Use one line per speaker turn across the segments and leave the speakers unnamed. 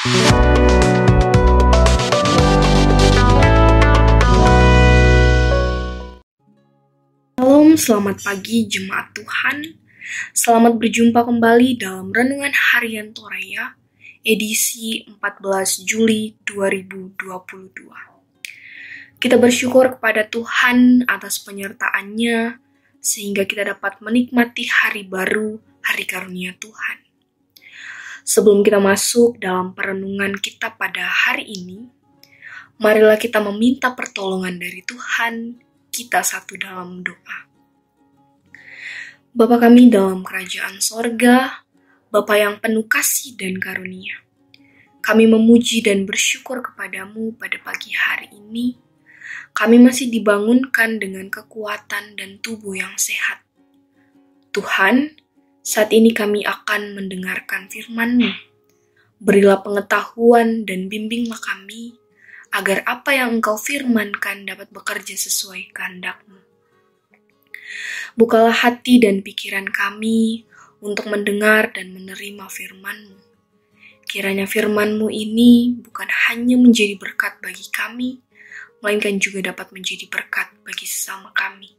Shalom, selamat pagi jemaat Tuhan. Selamat berjumpa kembali dalam Renungan Harian Toraya, edisi 14 Juli 2022. Kita bersyukur kepada Tuhan atas penyertaannya, sehingga kita dapat menikmati hari baru, hari karunia Tuhan. Sebelum kita masuk dalam perenungan kita pada hari ini, marilah kita meminta pertolongan dari Tuhan, kita satu dalam doa. Bapa kami dalam kerajaan sorga, Bapa yang penuh kasih dan karunia. Kami memuji dan bersyukur kepadamu pada pagi hari ini. Kami masih dibangunkan dengan kekuatan dan tubuh yang sehat. Tuhan, saat ini kami akan mendengarkan firman-Mu. Berilah pengetahuan dan bimbinglah kami, agar apa yang Engkau firmankan dapat bekerja sesuai kehendak-Mu. Bukalah hati dan pikiran kami untuk mendengar dan menerima firman-Mu. Kiranya firman-Mu ini bukan hanya menjadi berkat bagi kami, melainkan juga dapat menjadi berkat bagi sesama kami.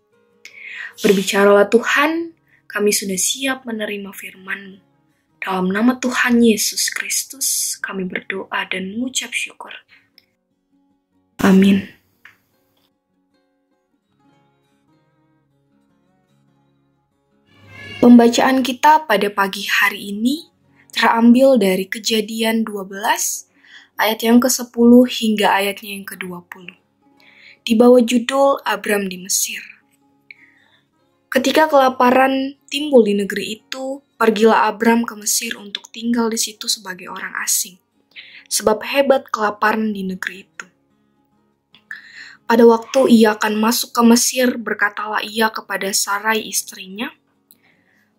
Berbicaralah Tuhan, kami sudah siap menerima firman-Mu. Dalam nama Tuhan Yesus Kristus, kami berdoa dan mengucap syukur. Amin. Pembacaan kita pada pagi hari ini terambil dari kejadian 12 ayat yang ke-10 hingga ayatnya yang ke-20. Di bawah judul Abram di Mesir. Ketika kelaparan timbul di negeri itu, pergilah Abram ke Mesir untuk tinggal di situ sebagai orang asing. Sebab hebat kelaparan di negeri itu. Pada waktu ia akan masuk ke Mesir, berkatalah ia kepada Sarai istrinya,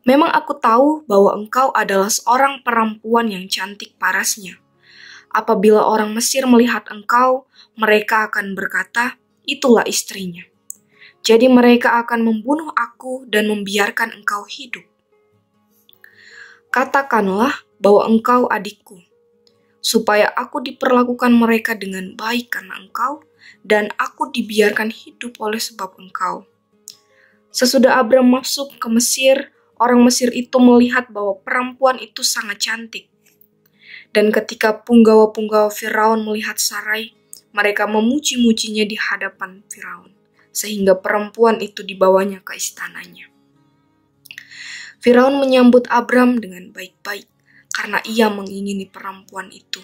Memang aku tahu bahwa engkau adalah seorang perempuan yang cantik parasnya. Apabila orang Mesir melihat engkau, mereka akan berkata, "Itulah istrinya." Jadi mereka akan membunuh aku dan membiarkan engkau hidup. Katakanlah bahwa engkau adikku, supaya aku diperlakukan mereka dengan baik karena engkau, dan aku dibiarkan hidup oleh sebab engkau. Sesudah Abram masuk ke Mesir, orang Mesir itu melihat bahwa perempuan itu sangat cantik. Dan ketika punggawa-punggawa Firaun melihat Sarai, mereka memuji-mujinya di hadapan Firaun, sehingga perempuan itu dibawanya ke istananya. Firaun menyambut Abram dengan baik-baik karena ia mengingini perempuan itu,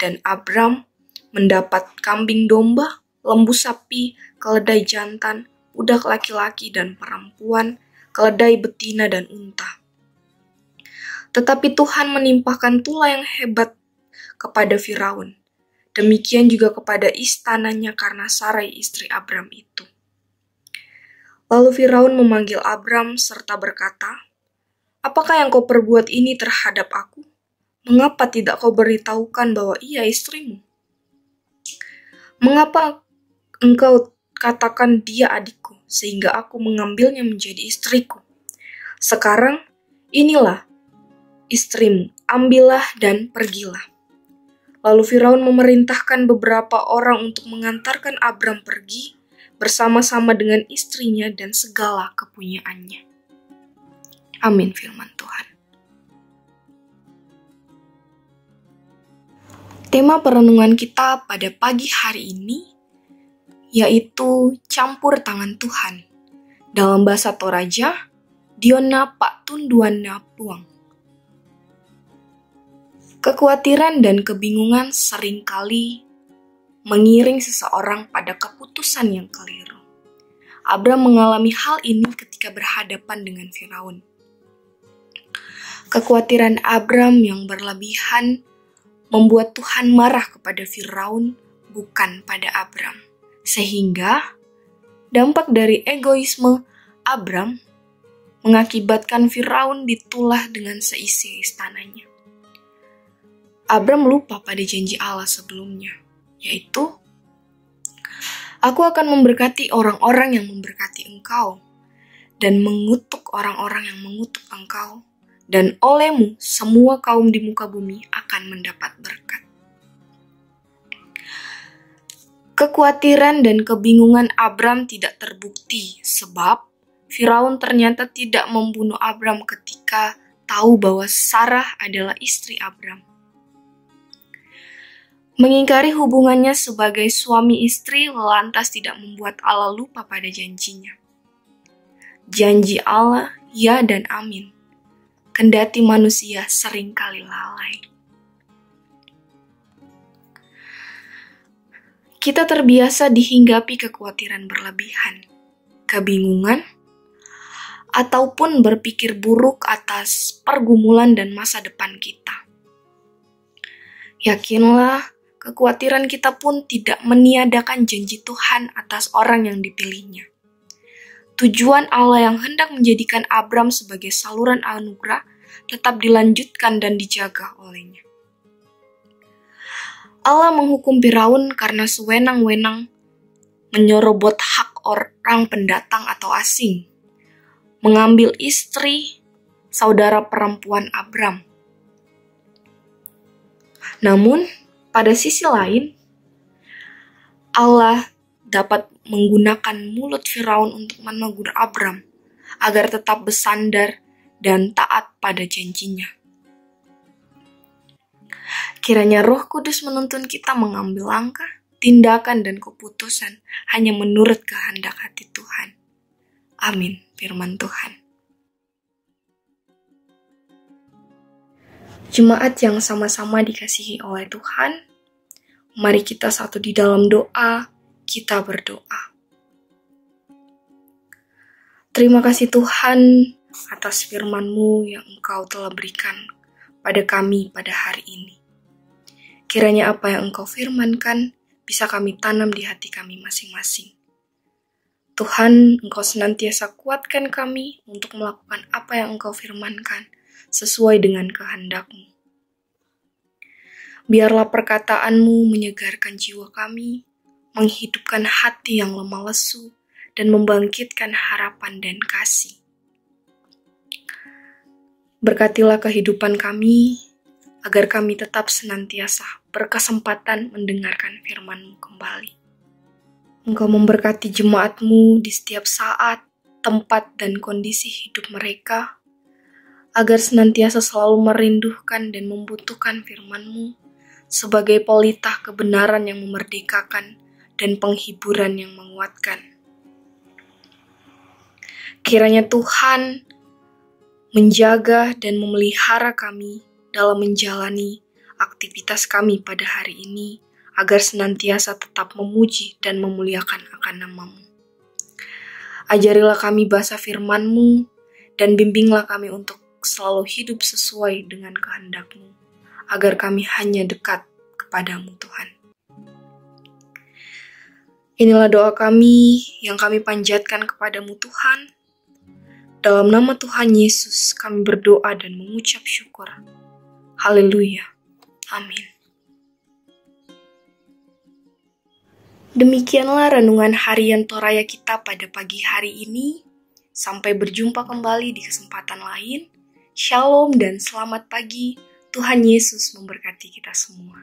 dan Abram mendapat kambing domba, lembu sapi, keledai jantan, budak laki-laki dan perempuan, keledai betina dan unta. Tetapi Tuhan menimpahkan tula yang hebat kepada Firaun. Demikian juga kepada istananya karena Sarai istri Abram itu. Lalu Firaun memanggil Abram serta berkata, Apakah yang kau perbuat ini terhadap aku? Mengapa tidak kau beritahukan bahwa ia istrimu? Mengapa engkau katakan dia adikku? sehingga aku mengambilnya menjadi istriku. Sekarang, inilah istrimu, ambillah dan pergilah. Lalu Firaun memerintahkan beberapa orang untuk mengantarkan Abram pergi bersama-sama dengan istrinya dan segala kepunyaannya. Amin firman Tuhan. Tema perenungan kita pada pagi hari ini yaitu campur tangan Tuhan. Dalam bahasa Toraja, Diona Pak Tunduana Puang. Kekhawatiran dan kebingungan sering kali mengiring seseorang pada keputusan yang keliru. Abram mengalami hal ini ketika berhadapan dengan Firaun. Kekhawatiran Abram yang berlebihan membuat Tuhan marah kepada Firaun, bukan pada Abram. Sehingga dampak dari egoisme Abram mengakibatkan Firaun ditulah dengan seisi istananya. Abram lupa pada janji Allah sebelumnya, yaitu Aku akan memberkati orang-orang yang memberkati engkau dan mengutuk orang-orang yang mengutuk engkau dan olehmu semua kaum di muka bumi akan mendapat berkat. Kekhawatiran dan kebingungan Abram tidak terbukti sebab Firaun ternyata tidak membunuh Abram ketika tahu bahwa Sarah adalah istri Abram. Mengingkari hubungannya sebagai suami istri lantas tidak membuat Allah lupa pada janjinya. Janji Allah ya dan amin. Kendati manusia sering kali lalai. Kita terbiasa dihinggapi kekhawatiran berlebihan, kebingungan, ataupun berpikir buruk atas pergumulan dan masa depan kita. Yakinlah, kekhawatiran kita pun tidak meniadakan janji Tuhan atas orang yang dipilihnya. Tujuan Allah yang hendak menjadikan Abram sebagai saluran anugerah tetap dilanjutkan dan dijaga olehnya. Allah menghukum Firaun karena sewenang-wenang menyorobot hak orang pendatang atau asing, mengambil istri saudara perempuan Abram. Namun, pada sisi lain, Allah dapat menggunakan mulut Firaun untuk menegur Abram agar tetap bersandar dan taat pada janjinya. Kiranya Roh Kudus menuntun kita mengambil langkah, tindakan, dan keputusan hanya menurut kehendak hati Tuhan. Amin. Firman Tuhan. Jemaat yang sama-sama dikasihi oleh Tuhan, mari kita satu di dalam doa, kita berdoa. Terima kasih Tuhan atas firman-Mu yang Engkau telah berikan pada kami pada hari ini. Kiranya apa yang Engkau firmankan bisa kami tanam di hati kami masing-masing. Tuhan, Engkau senantiasa kuatkan kami untuk melakukan apa yang Engkau firmankan sesuai dengan kehendak-Mu. Biarlah perkataanmu menyegarkan jiwa kami, menghidupkan hati yang lemah lesu, dan membangkitkan harapan dan kasih. Berkatilah kehidupan kami, agar kami tetap senantiasa berkesempatan mendengarkan firman-Mu kembali. Engkau memberkati jemaatmu di setiap saat, tempat, dan kondisi hidup mereka, agar senantiasa selalu merindukan dan membutuhkan firman-Mu sebagai pelita kebenaran yang memerdekakan dan penghiburan yang menguatkan. Kiranya Tuhan menjaga dan memelihara kami dalam menjalani aktivitas kami pada hari ini agar senantiasa tetap memuji dan memuliakan akan namamu. Ajarilah kami bahasa firman-Mu dan bimbinglah kami untuk selalu hidup sesuai dengan kehendak-Mu, agar kami hanya dekat kepadamu Tuhan. Inilah doa kami yang kami panjatkan kepadamu Tuhan. Dalam nama Tuhan Yesus kami berdoa dan mengucap syukur. Haleluya. Amin. Demikianlah renungan harian Toraya kita pada pagi hari ini. Sampai berjumpa kembali di kesempatan lain. Shalom dan selamat pagi. Tuhan Yesus memberkati kita semua.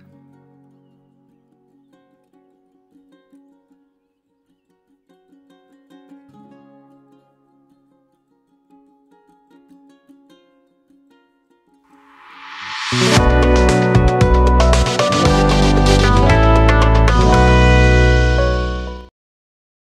Yeah.